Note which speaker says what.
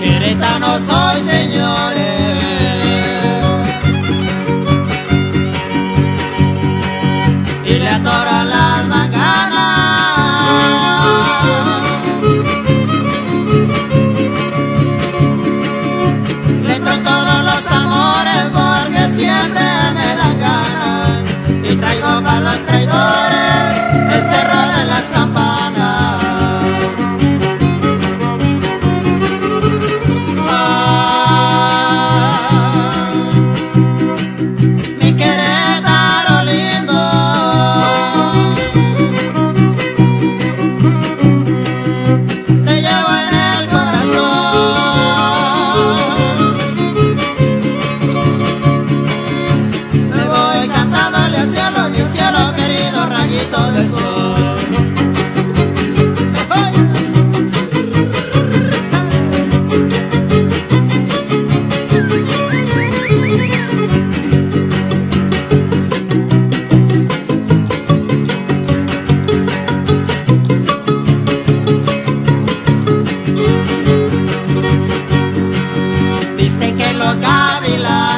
Speaker 1: Querétano soy, señores. los gavilanes.